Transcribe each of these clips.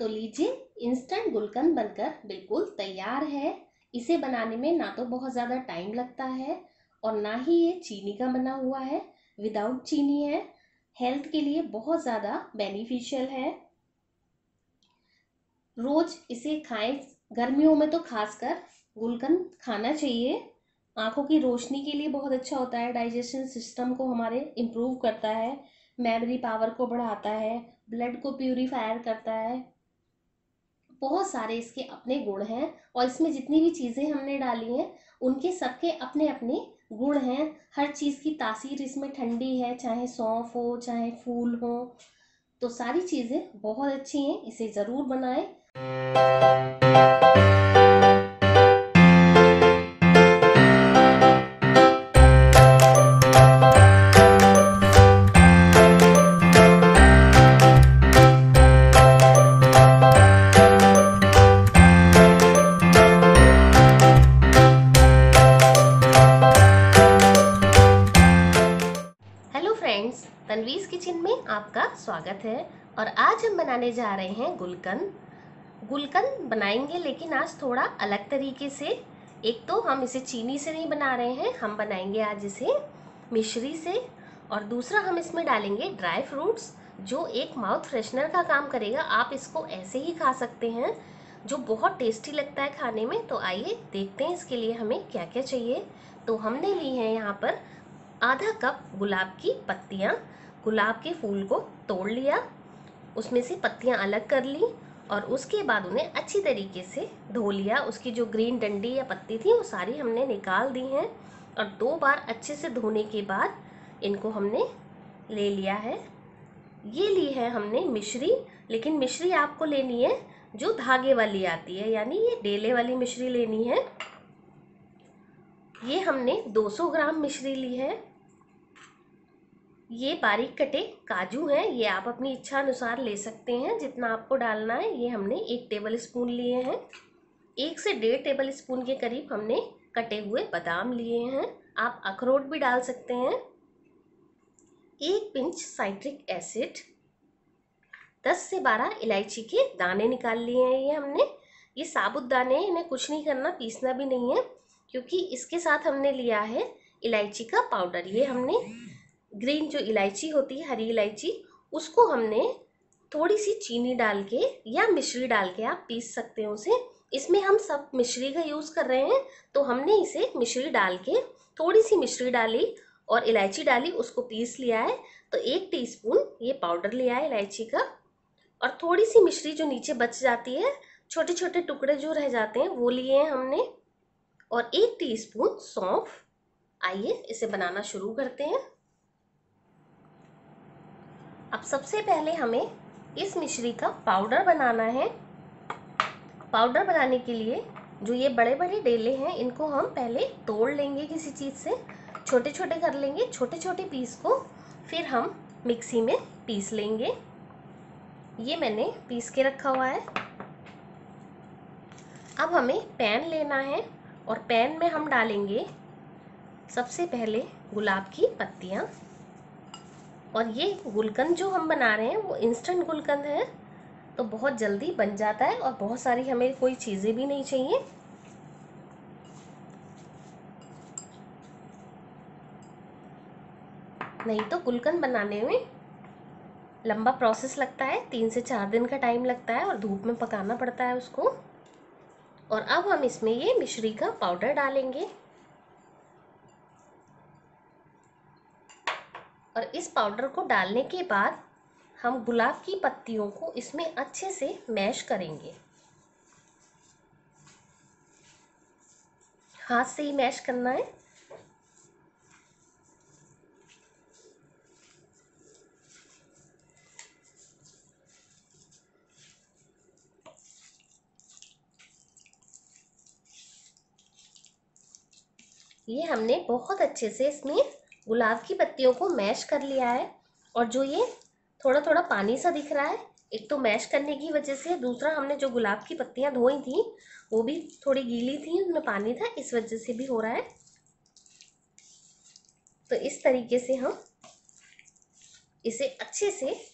तो लीजिए इंस्टेंट गुलकंद बनकर बिल्कुल तैयार है। इसे बनाने में ना तो बहुत ज़्यादा टाइम लगता है और ना ही ये चीनी का बना हुआ है। विदाउट चीनी है हेल्थ के लिए बहुत ज़्यादा बेनिफिशियल है। रोज इसे खाएँ। गर्मियों में तो खासकर गुलकंद खाना चाहिए। आँखों की रोशनी के लिए बहुत अच्छा होता है। डाइजेशन सिस्टम को हमारे इम्प्रूव करता है। मेमोरी पावर को बढ़ाता है। ब्लड को प्यूरिफायर करता है। बहुत सारे इसके अपने गुण हैं और इसमें जितनी भी चीज़ें हमने डाली हैं, उनके सबके अपने अपने गुण हैं। हर चीज़ की तासीर इसमें ठंडी है, चाहे सौंफ हो, चाहे फूल हो। तो सारी चीज़ें बहुत अच्छी हैं, इसे ज़रूर बनाएँ। स्वागत है और आज हम बनाने जा रहे हैं गुलकंद। गुलकंद बनाएँगे लेकिन आज थोड़ा अलग तरीके से। एक तो हम इसे चीनी से नहीं बना रहे हैं, हम बनाएँगे आज इसे मिश्री से। और दूसरा हम इसमें डालेंगे ड्राई फ्रूट्स, जो एक माउथ फ्रेशनर का काम करेगा। आप इसको ऐसे ही खा सकते हैं, जो बहुत टेस्टी लगता है खाने में। तो आइए देखते हैं इसके लिए हमें क्या क्या चाहिए। तो हमने ली है यहाँ पर आधा कप गुलाब की पत्तियाँ, गुलाब के फूल को तोड़ लिया, उसमें से पत्तियाँ अलग कर ली और उसके बाद उन्हें अच्छी तरीके से धो लिया। उसकी जो ग्रीन डंडी या पत्ती थी, वो सारी हमने निकाल दी हैं और दो बार अच्छे से धोने के बाद इनको हमने ले लिया है। ये ली है हमने मिश्री, लेकिन मिश्री आपको लेनी है जो धागे वाली आती है, यानी ये डेले वाली मिश्री लेनी है। ये हमने 200 ग्राम मिश्री ली है। ये बारीक कटे काजू हैं, ये आप अपनी इच्छा अनुसार ले सकते हैं, जितना आपको डालना है, ये हमने एक टेबल स्पून लिए हैं। एक से डेढ़ टेबल स्पून के करीब हमने कटे हुए बादाम लिए हैं। आप अखरोट भी डाल सकते हैं। एक पिंच साइट्रिक एसिड, दस से बारह इलायची के दाने निकाल लिए हैं ये हमने। ये साबुत दाने हैं, इन्हें कुछ नहीं करना, पीसना भी नहीं है, क्योंकि इसके साथ हमने लिया है इलायची का पाउडर, ये हमने ग्रीन जो इलायची होती है, हरी इलायची, उसको हमने थोड़ी सी चीनी डाल के या मिश्री डाल के आप पीस सकते हैं उसे। इसमें हम सब मिश्री का यूज़ कर रहे हैं तो हमने इसे मिश्री डाल के थोड़ी सी मिश्री डाली और इलायची डाली, उसको पीस लिया है। तो एक टीस्पून ये पाउडर लिया है इलायची का। और थोड़ी सी मिश्री जो नीचे बच जाती है छोटे छोटे टुकड़े जो रह जाते हैं, वो लिए हैं हमने। और एक टीस्पून सौंफ, आइए इसे बनाना शुरू करते हैं। अब सबसे पहले हमें इस मिश्री का पाउडर बनाना है। पाउडर बनाने के लिए जो ये बड़े बड़े डेले हैं, इनको हम पहले तोड़ लेंगे किसी चीज़ से। छोटे छोटे कर लेंगे छोटे छोटे पीस को फिर हम मिक्सी में पीस लेंगे। ये मैंने पीस के रखा हुआ है। अब हमें पैन लेना है और पैन में हम डालेंगे सबसे पहले गुलाब की पत्तियाँ। और ये गुलकंद जो हम बना रहे हैं, वो इंस्टेंट गुलकंद है तो बहुत जल्दी बन जाता है और बहुत सारी हमें कोई चीज़ें भी नहीं चाहिए। नहीं तो गुलकंद बनाने में लंबा प्रोसेस लगता है, तीन से चार दिन का टाइम लगता है और धूप में पकाना पड़ता है उसको। और अब हम इसमें ये मिश्री का पाउडर डालेंगे। और इस पाउडर को डालने के बाद हम गुलाब की पत्तियों को इसमें अच्छे से मैश करेंगे। हाथ से ही मैश करना है। ये हमने बहुत अच्छे से इसमें गुलाब की पत्तियों को मैश कर लिया है और जो ये थोड़ा थोड़ा पानी सा दिख रहा है, एक तो मैश करने की वजह से, दूसरा हमने जो गुलाब की पत्तियाँ धोई थी, वो भी थोड़ी गीली थी, उनमें पानी था, इस वजह से भी हो रहा है। तो इस तरीके से हम इसे अच्छे से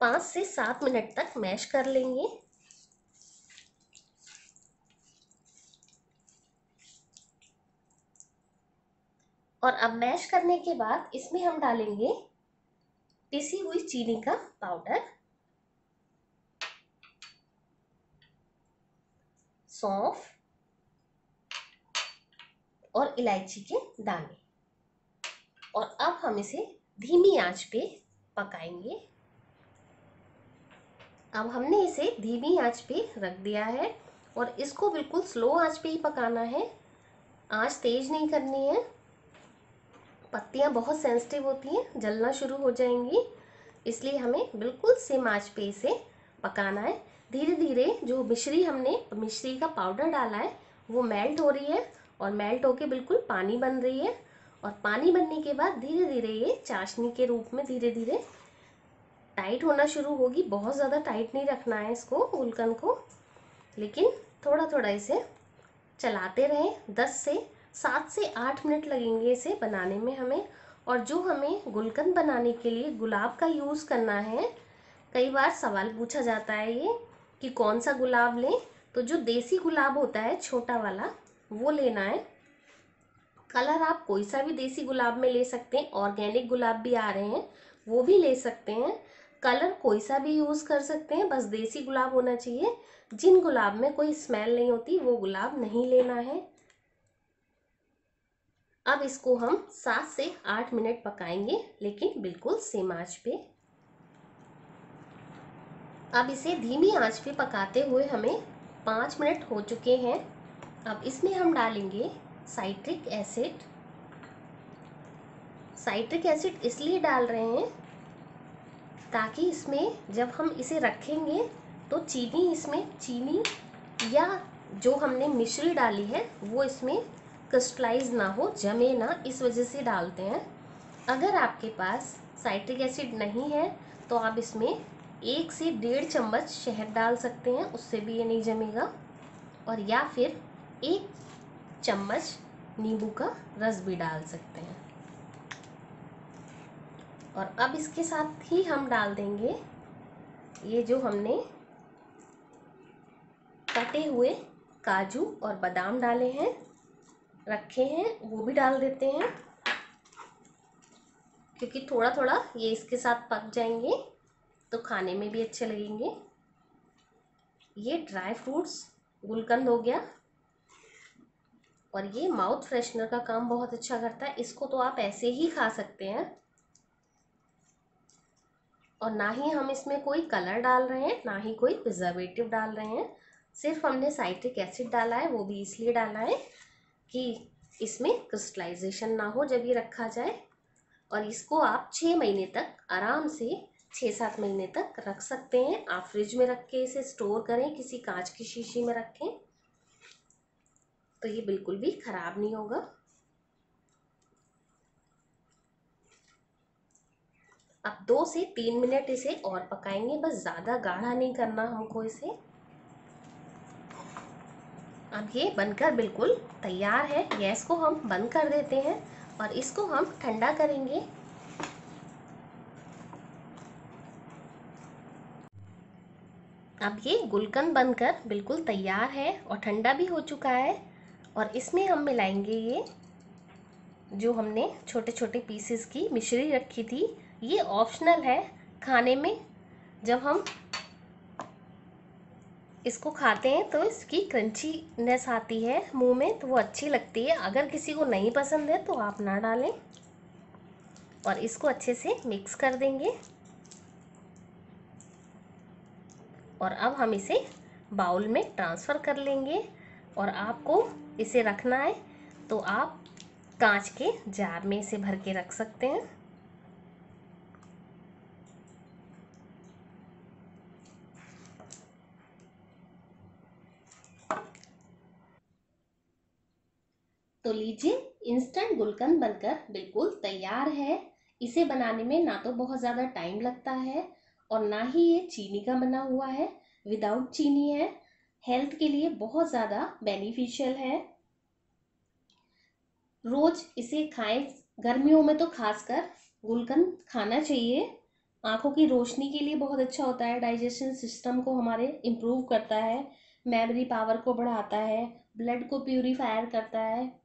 पाँच से सात मिनट तक मैश कर लेंगे। और अब मैश करने के बाद इसमें हम डालेंगे पिसी हुई चीनी का पाउडर सौंफ और इलायची के दाने। और अब हम इसे धीमी आँच पे पकाएँगे। अब हमने इसे धीमी आँच पे रख दिया है और इसको बिल्कुल स्लो आँच पे ही पकाना है। आँच तेज नहीं करनी है। पत्तियाँ बहुत सेंसिटिव होती हैं, जलना शुरू हो जाएँगी। इसलिए हमें बिल्कुल सेम आँच पे इसे पकाना है। धीरे धीरे जो मिश्री हमने, मिश्री का पाउडर डाला है, वो मेल्ट हो रही है और मेल्ट होके बिल्कुल पानी बन रही है। और पानी बनने के बाद धीरे धीरे ये चाशनी के रूप में धीरे धीरे टाइट होना शुरू होगी। बहुत ज़्यादा टाइट नहीं रखना है इसको गुलकन को। लेकिन थोड़ा थोड़ा इसे चलाते रहें। दस से सात से आठ मिनट लगेंगे इसे बनाने में हमें। और जो हमें गुलकंद बनाने के लिए गुलाब का यूज़ करना है, कई बार सवाल पूछा जाता है ये कि कौन सा गुलाब लें? तो जो देसी गुलाब होता है, छोटा वाला, वो लेना है। कलर आप कोई सा भी देसी गुलाब में ले सकते हैं, ऑर्गेनिक गुलाब भी आ रहे हैं, वो भी ले सकते हैं। कलर कोई सा भी यूज़ कर सकते हैं, बस देसी गुलाब होना चाहिए। जिन गुलाब में कोई स्मेल नहीं होती, वो गुलाब नहीं लेना है। अब इसको हम सात से आठ मिनट पकाएँगे, लेकिन बिल्कुल सेम आँच पे। अब इसे धीमी आँच पे पकाते हुए हमें पाँच मिनट हो चुके हैं। अब इसमें हम डालेंगे साइट्रिक एसिड। साइट्रिक एसिड इसलिए डाल रहे हैं ताकि इसमें जब हम इसे रखेंगे तो चीनी इसमें, चीनी या जो हमने मिश्री डाली है, वो इसमें क्रिस्टलाइज ना हो, जमे ना, इस वजह से डालते हैं। अगर आपके पास साइट्रिक एसिड नहीं है तो आप इसमें एक से डेढ़ चम्मच शहद डाल सकते हैं, उससे भी ये नहीं जमेगा। और या फिर एक चम्मच नींबू का रस भी डाल सकते हैं। और अब इसके साथ ही हम डाल देंगे ये जो हमने कटे हुए काजू और बादाम डाले हैं। रखे हैं, वो भी डाल देते हैं। क्योंकि थोड़ा थोड़ा ये इसके साथ पक जाएँगे तो खाने में भी अच्छे लगेंगे। ये ड्राई फ्रूट्स गुलकंद हो गया। और ये माउथ फ्रेशनर का काम बहुत अच्छा करता है, इसको तो आप ऐसे ही खा सकते हैं। और ना ही हम इसमें कोई कलर डाल रहे हैं, ना ही कोई प्रिजर्वेटिव डाल रहे हैं, सिर्फ़ हमने साइट्रिक एसिड डाला है, वो भी इसलिए डाला है कि इसमें क्रिस्टलाइजेशन ना हो जब ये रखा जाए और इसको आप छः महीने तक आराम से छः सात महीने तक रख सकते हैं। आप फ्रिज में रख के इसे स्टोर करें, किसी कांच की शीशी में रखें तो ये बिल्कुल भी ख़राब नहीं होगा। अब दो से तीन मिनट इसे और पकाएँगे, बस ज़्यादा गाढ़ा नहीं करना हमको इसे। अब ये बनकर बिल्कुल तैयार है। गैस को हम बंद कर देते हैं और इसको हम ठंडा करेंगे। अब ये गुलकंद बनकर बिल्कुल तैयार है और ठंडा भी हो चुका है और इसमें हम मिलाएँगे ये जो हमने छोटे छोटे पीसेस की मिश्री रखी थी। ये ऑप्शनल है खाने में। जब हम इसको खाते हैं तो इसकी क्रंचीनेस आती है मुँह में तो वो अच्छी लगती है। अगर किसी को नहीं पसंद है तो आप ना डालें और इसको अच्छे से मिक्स कर देंगे। और अब हम इसे बाउल में ट्रांसफ़र कर लेंगे और आपको इसे रखना है तो आप कांच के जार में इसे भर के रख सकते हैं। तो लीजिए इंस्टेंट गुलकंद बनकर बिल्कुल तैयार है। इसे बनाने में ना तो बहुत ज़्यादा टाइम लगता है और ना ही ये चीनी का बना हुआ है। विदाउट चीनी है हेल्थ के लिए बहुत ज़्यादा बेनिफिशियल है। रोज़ इसे खाएँ। गर्मियों में तो खासकर गुलकंद खाना चाहिए। आँखों की रोशनी के लिए बहुत अच्छा होता है। डाइजेशन सिस्टम को हमारे इम्प्रूव करता है। मेमोरी पावर को बढ़ाता है। ब्लड को प्यूरिफायर करता है।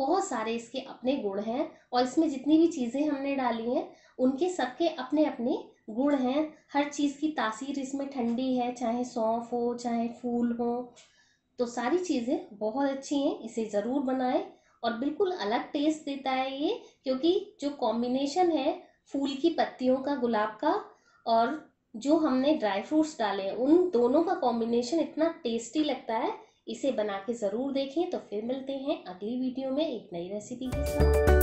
बहुत सारे इसके अपने गुण हैं और इसमें जितनी भी चीज़ें हमने डाली हैं, उनके सबके अपने अपने गुण हैं। हर चीज़ की तासीर इसमें ठंडी है, चाहे सौंफ हो, चाहे फूल हो। तो सारी चीज़ें बहुत अच्छी हैं, इसे ज़रूर बनाएँ और बिल्कुल अलग टेस्ट देता है ये, क्योंकि जो कॉम्बिनेशन है फूल की पत्तियों का, गुलाब का और जो हमने ड्राई फ्रूट्स डाले हैं, उन दोनों का कॉम्बिनेशन इतना टेस्टी लगता है इसे बना के ज़रूर देखें तो फिर मिलते हैं अगली वीडियो में एक नई रेसिपी के साथ।